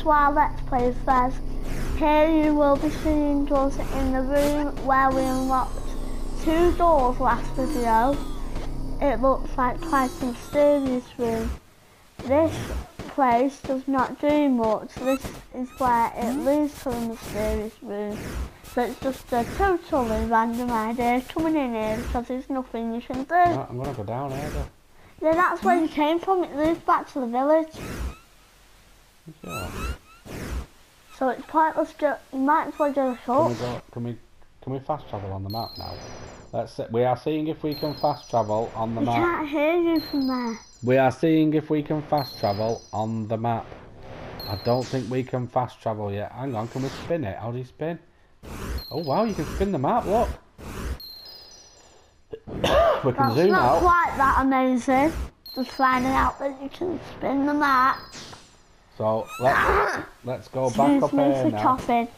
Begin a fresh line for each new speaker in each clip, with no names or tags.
to our Let's Play Fez, here you will be seeing us in the room where we unlocked two doors last video. It looks like quite a mysterious room. This place does not do much. This is where it leads to the mysterious room. So it's just a totally random idea coming in here because there's nothing you can do.
I'm gonna go down here. Though.
Yeah, that's where you came from. It leads back to the village. So it's pointless to, you might as well just
Can we go? Can we? Can we fast travel on the map now? Let's. See, we are seeing if we can fast travel on the
We
map.
can't hear you from there.
We are seeing if we can fast travel on the map. I don't think we can fast travel yet. Hang on, can we spin it? How do you spin? Oh wow, you can spin the map. Look. we can
That's
zoom
not quite that amazing. Just finding out that you can spin the map.
So let's let's go back
Excuse
up
me
here
for
now.
coughing.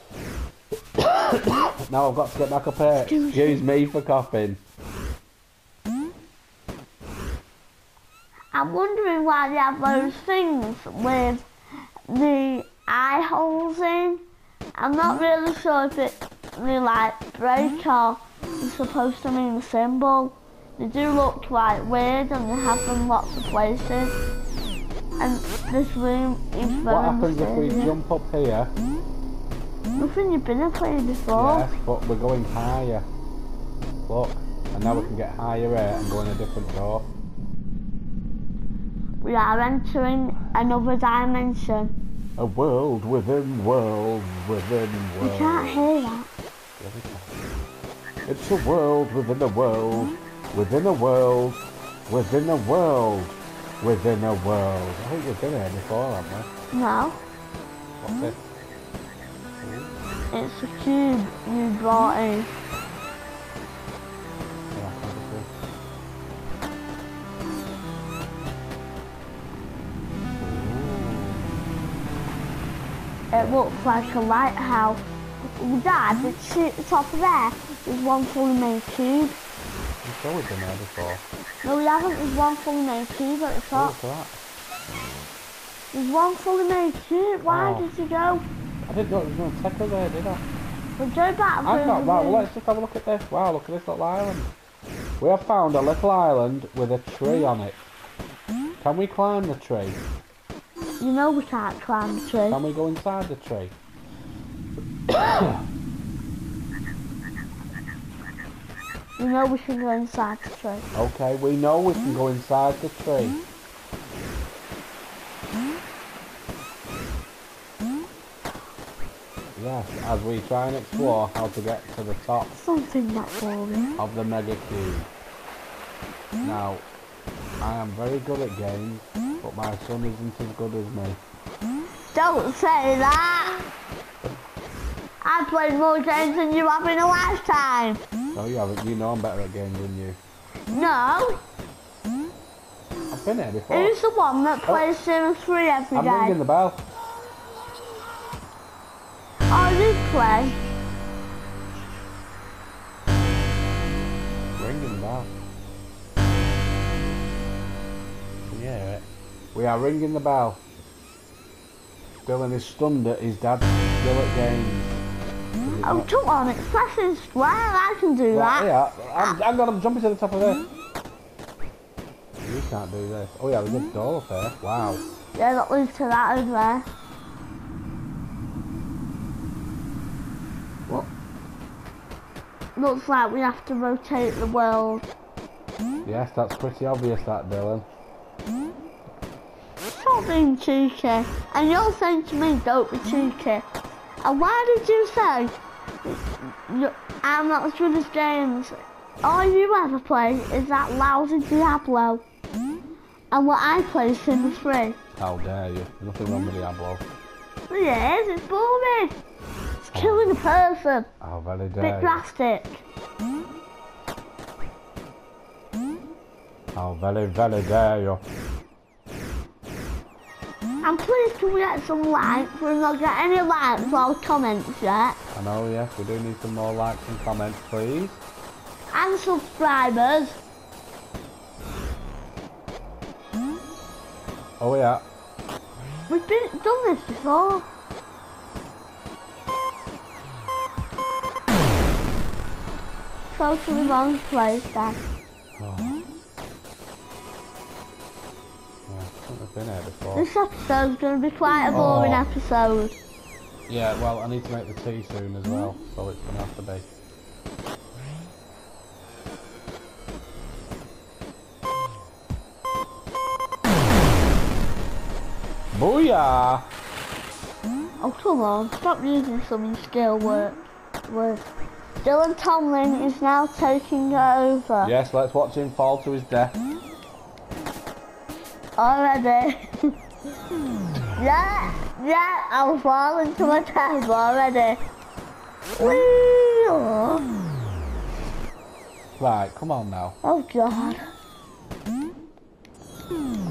Now I've got to get back up here.
Excuse
Excuse me for coughing.
I'm wondering why they have those things with the eye holes in. I'm not really sure if it they like break or is supposed to mean a symbol. They do look quite weird and they have them lots of places. And this room is hmm? very
What happens if we jump up here? Hmm?
Nothing you've been a player before.
Yes, but we're going higher. Look, and now we can get higher here and go in a different door.
We are entering another dimension.
A world within world within
We
world.
can't hear that.
Yeah, we can. It's a world within a world within a world within a world within a world. I think you've been here before, haven't we?
No,
What's hmm? this?
it's a cube you brought in.
Yeah, I can't see.
It looks like a lighthouse. Dad, the top of there. There's one fully made cube.
I'm sure we've been there before.
No, we haven't. There's one fully made cube at the
Oh,
top.
look at that.
There's one fully made cube. Why
Wow.
did you go?
I didn't know it was going to take us there, did I?
We'll go back
I'm
through
not
the
right. Well,
room.
let's just have a look at this. Wow, look at this little island. We have found a little island with a tree on it. Can we climb the tree?
You know we can't climb the tree.
Can we go inside the tree?
You know we can go inside the tree.
Okay, we know we can go inside the tree. Hmm? Yes, as we try and explore how to get to the top
Something not
of the Mega Cube. Now, I am very good at games, but my son isn't as good as me.
Don't say that. I played more games than you have in a lifetime.
No, you haven't. You know I'm better at games than you.
No,
I've been here before.
who's the one that oh. plays Sims 3 every
I'm
day?
ringing the bell.
Oh, you play?
Ringing the bell. Can you hear it? We are ringing the bell. Dylan is stunned at his dad still at games.
Oh, come on, it's pressing square. I can do
Right,
that.
yeah, I'm, I'm gonna jump into the top of this. You can't do this. Oh yeah, there's a door up there. Wow.
Yeah, that leads to that over there. Well, looks like we have to rotate the world.
Yes, that's pretty obvious that, Dylan.
Stop being cheeky. And you're saying to me, don't be cheeky. And why did you say, I'm not good as James? All you ever play is that lousy Diablo. And what I play is Sims 3.
How dare you? Nothing wrong with Diablo.
Yes, it's boring. It's killing a person.
How very
Bit
dare you?
drastic.
How very, very dare you?
I'm pleased to get some likes. We've not got any likes or comments yet.
I know, yes, we do need some more likes and comments, please.
And subscribers.
Oh yeah.
We've been done this before. So to the wrong place then.
Oh. Yeah, I think we've been here before.
This episode's going to be quite a oh. boring
Oh.
episode.
Yeah, well, I need to make the tea soon as well, so it's gonna have to be. Booyah!
Oh come on, stop using some skill work. work. Dylan Tomlin is now taking over.
Yes, let's watch him fall to his death.
Already. yeah, yeah, I'm falling to my death already. Whee! Oh
Right, come on now.
oh, god.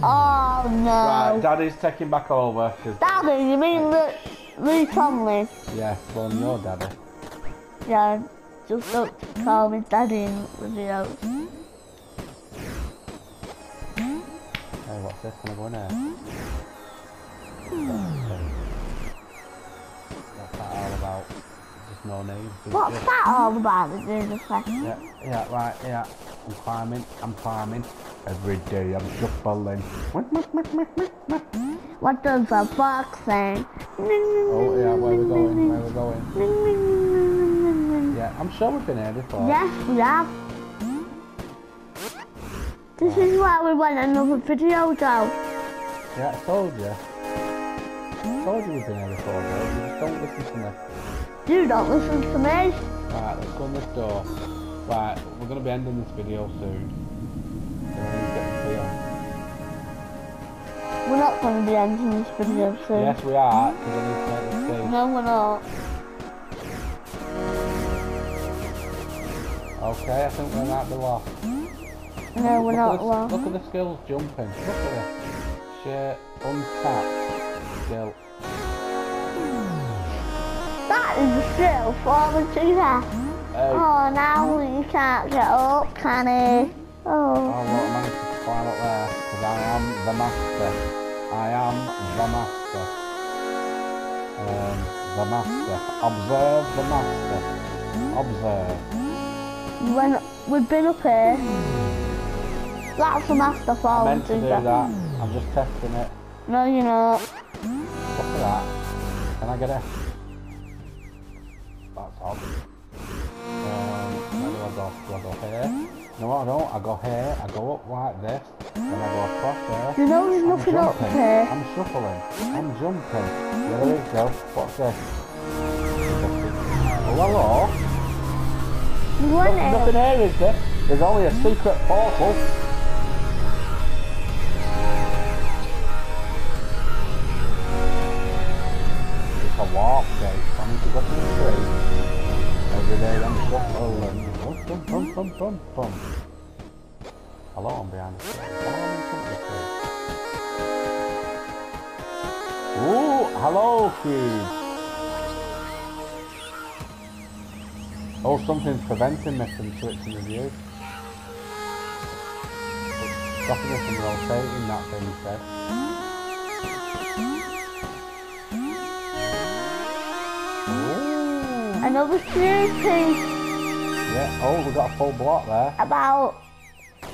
Oh no.
Right,
no.
Daddy's taking back over. 'cause-
Daddy, you mean Lee, Lee Tomlin?
yeah, well, no, Daddy.
Yeah, just don't call me Daddy in videos.
Hey, what's this? Can I go in? What's that all about? Just no need. just-
What's that all about, the dude effect?
Yeah, yeah, right, yeah. I'm climbing, I'm climbing. Every day I'm shuffling.
What does a fox say?
Oh, yeah, where we going? Where we going? Yeah, I'm sure we've been here before.
Yes, we have. This is where we want another video though.
Yeah, I told you. I told you we've been here before, though. You just don't listen to me.
You don't listen to me.
Right, let's go in this door. Right, we're going to be ending this video soon. We need to get the key on.
We're not going to be ending this video soon.
Yes, we are, because I need to make the key.
No, we're not.
Okay, I think we might be lost.
No, we're
look
not
at
lost.
Look at the skills jumping. Look at this. Share, untap, skill.
That is a skill falling to death.
Hey,
Oh, now you can't get up, can he?
oh,
Oh,
look, I managed to climb up there, because I am the master. I am the master. Um, the master. Observe the master. Observe.
when we've been up here, that's a master
I
falling
meant to do that. I'm just testing it.
No, you're not.
Look at that. Can I get it? That's odd. Um, where do I go? Do I go here? No, I don't. I go here. I go up like this. Then I go across there.
You know there's
I'm
nothing up here.
I'm shuffling. I'm jumping. There we go. What's this? Oh, hello.
You want?
Nothing here, is there? There's only a secret portal. Hello, I'm behind of the. Ooh, hello, cube. Oh, something's preventing me from switching the view. It's stopping us from rotating, that thing. Ooh.
Another security
Yeah, oh, we've got a full block there.
about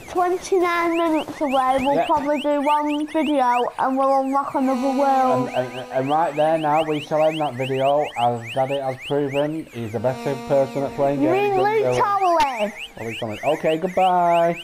29 minutes away. We'll
Yeah.
probably do one video and we'll unlock another world.
And, and, and right there now, we shall end that video. As Daddy has proven, he's the best person at playing games.
mean Lee
until-
Tomlin?
Lee Tomlin. Okay, goodbye.
Bye.